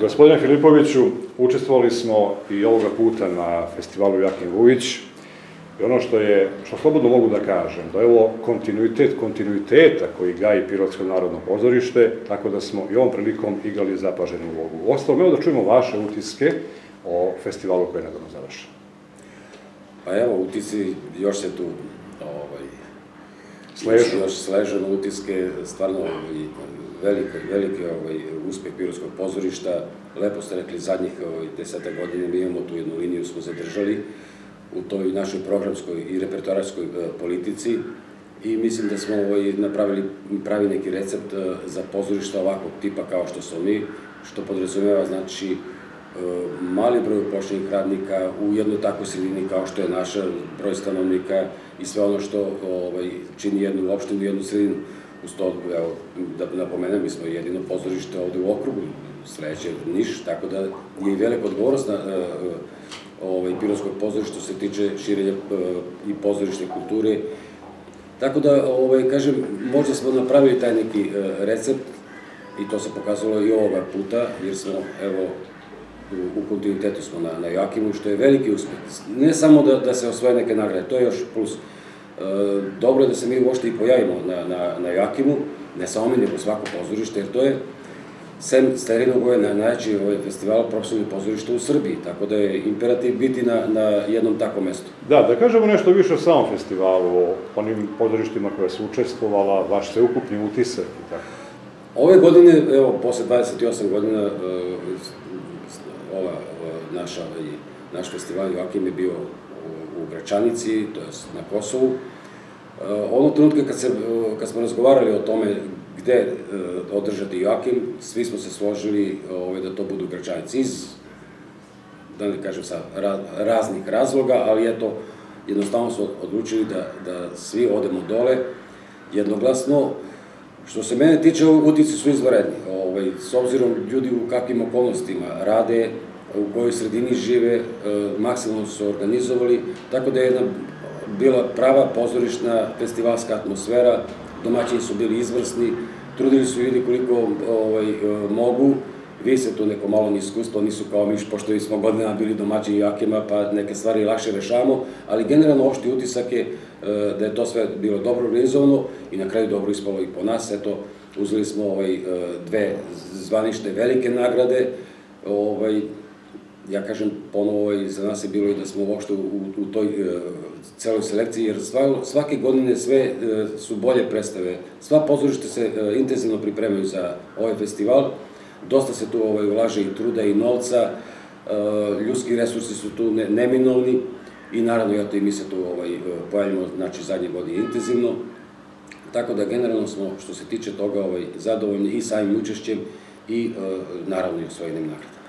Gospodine Filipoviću, učestvovali smo i ovoga puta na festivalu Jakin Vujić i ono što je, što slobodno mogu da kažem, da je ovo kontinuitet kontinuiteta koji gaji Pirotsko narodno pozorište, tako da smo i ovom prilikom igrali zapaženu ulogu. Ostalo, evo da čujemo vaše utiske o festivalu koji je nedavno završen. Pa evo, utisci, još se tu ovaj, Sležu. Još, na utiske, stvarno ovaj, veliki, veliki ovaj, uspeh Pirotskog pozorišta. Lepo ste rekli, zadnjih ovaj, deseta godina mi imamo tu jednu liniju, smo zadržali u toj našoj programskoj i repertoarskoj eh, politici i mislim da smo ovaj, napravili pravi neki recept eh, za pozorišta ovakvog tipa kao što smo mi, što podrazumeva znači mali broj upošljenih radnika u jednoj takvoj sredini kao što je naša broj stanovnika i sve ono što ovaj, čini jednu opštinu, jednu sredinu. Uz to, evo, da napomenem, mi smo jedino pozorište ovde u okrugu, sledeće Niš, tako da je i velika odgovornost na ovaj, Pirotskog pozorišta što se tiče širenja i pozorišne kulture. Tako da, ovaj, kažem, možda smo napravili taj neki recept i to se pokazalo i ovoga puta, jer smo, evo, u, kontinuitetu smo na, na Jakimu, što je veliki uspeh. Ne samo da, da se osvoje neke nagrade, to je još plus. E, dobro je da se mi uopšte i pojavimo na, na, na Jakimu, ne samo mi, nego svako pozorište, jer to je sem Sterinog je na najjači ovaj festival profesionalnih pozorišta u Srbiji, tako da je imperativ biti na, na jednom takvom mestu. Da, da kažemo nešto više o samom festivalu, o onim pozorištima koje su učestvovala, vaš sveukupni utisak i tako. Ove godine, evo, posle 28 godina, uh, ova, uh, naša, ovaj, naš festival Joakim je bio u, u Gračanici, to je na Kosovu. Uh, ono trenutka kad, se, kad smo razgovarali o tome gde održati Joakim, svi smo se složili ovaj, da to budu Gračanici iz, da ne kažem sad, raznih razloga, ali eto, jednostavno su odlučili da, da svi odemo dole jednoglasno, Što se mene tiče, utici su izvaredni. Ovaj, s obzirom ljudi u kakvim okolnostima rade, u kojoj sredini žive, e, maksimalno su organizovali, tako da je jedna bila prava pozorišna festivalska atmosfera, domaćini su bili izvrsni, trudili su ljudi koliko ovaj, e, mogu, vi se tu neko malo iskustvo, nisu kao mi, pošto smo godinama bili domaćini jakima, pa neke stvari lakše rešavamo, ali generalno opšti utisak je e, da je to sve bilo dobro organizovano i na kraju dobro ispalo i po nas, eto, uzeli smo ovaj, e, dve zvanište velike nagrade, ovaj, ja kažem ponovo i za nas je bilo i da smo uopšte u, u toj celoj selekciji, jer svake godine sve su bolje predstave. Sva pozorište se intenzivno pripremaju za ovaj festival, Dosta se tu ovaj, ulaže i truda i novca, e, ljudski resursi su tu neminovni i naravno ja to i mi se tu ovaj, pojavljamo znači, zadnje godine intenzivno. Tako da generalno smo, što se tiče toga, ovaj, zadovoljni i samim učešćem i e, naravno i osvojenim nagradama.